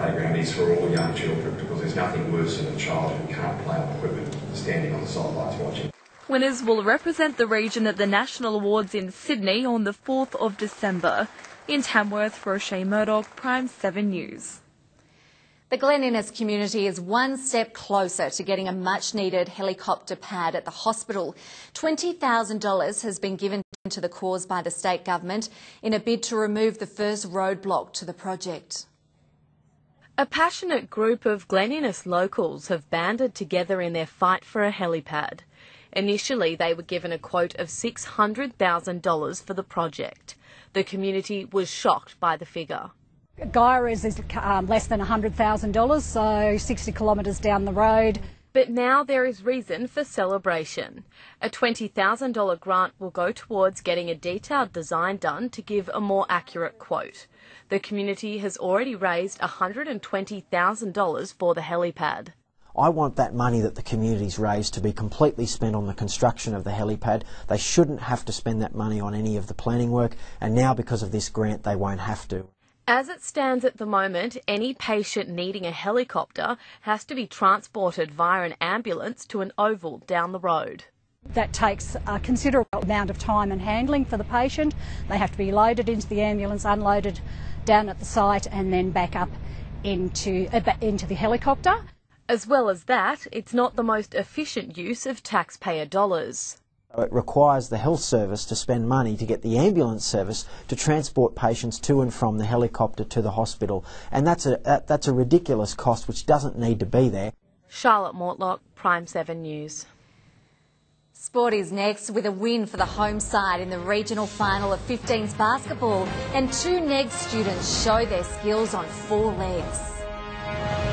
playground is for all young children because there's nothing worse than a child who can't play on equipment standing on the sidelines watching. Winners will represent the region at the National Awards in Sydney on the 4th of December. In Tamworth, Rochelle Murdoch, Prime 7 News. The Glen Innes community is one step closer to getting a much needed helicopter pad at the hospital. $20,000 has been given to the cause by the state government in a bid to remove the first roadblock to the project. A passionate group of Glen Innes locals have banded together in their fight for a helipad. Initially, they were given a quote of $600,000 for the project. The community was shocked by the figure. Guyra is um, less than $100,000, so 60 kilometres down the road. But now there is reason for celebration. A $20,000 grant will go towards getting a detailed design done to give a more accurate quote. The community has already raised $120,000 for the helipad. I want that money that the community's raised to be completely spent on the construction of the helipad. They shouldn't have to spend that money on any of the planning work, and now because of this grant, they won't have to. As it stands at the moment, any patient needing a helicopter has to be transported via an ambulance to an oval down the road. That takes a considerable amount of time and handling for the patient. They have to be loaded into the ambulance, unloaded down at the site, and then back up into, uh, into the helicopter. As well as that, it's not the most efficient use of taxpayer dollars. It requires the health service to spend money to get the ambulance service to transport patients to and from the helicopter to the hospital. And that's a, that's a ridiculous cost which doesn't need to be there. Charlotte Mortlock, Prime 7 News. Sport is next with a win for the home side in the regional final of 15s basketball and two NEG students show their skills on four legs.